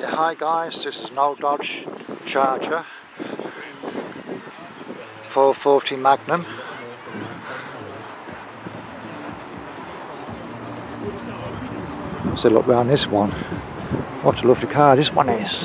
Hi guys, this is an old Dodge Charger 440 Magnum. Let's have a look round this one. What a lovely car this one is.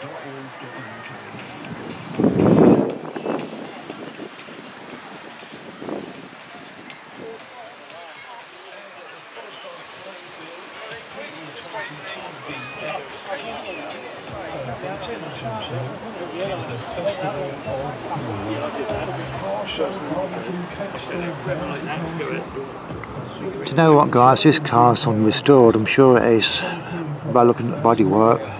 Do you know what guys, this car's on restored, I'm sure it is, by looking at the bodywork.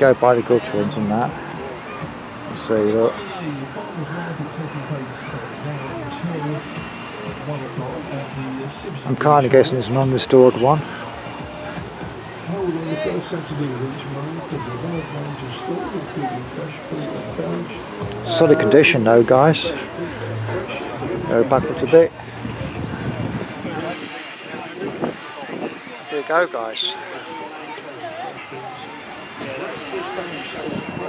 Go by the gutters and that. Let's see, look. I'm kind of guessing it's an unrestored one. Solid condition though guys. Go backwards a bit. There you go guys. すごい。